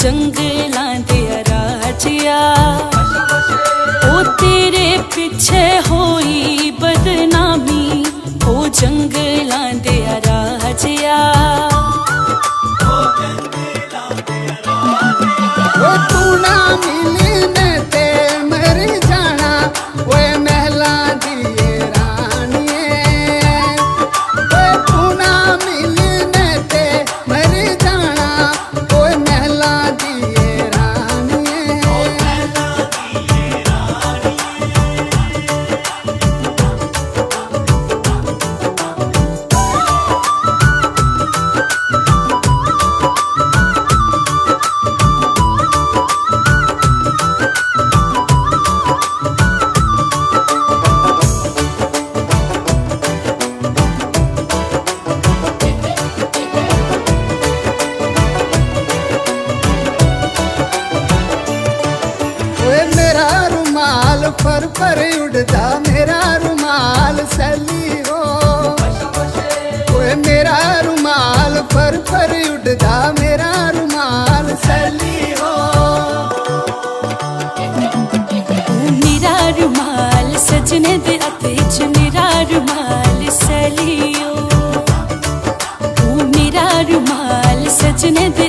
जंगला दिया राजिया। ओ तेरे पीछे होई बदना पर पर उड़ता मेरा रुमाल सली हो। मेरा रुमाल पर पर उड़ता मेरा रुमाल सली हो। मेरा रुमाल सजने दे अते मेरा रुमाल सली ओ मेरा रुमाल सजने दे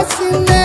हंसने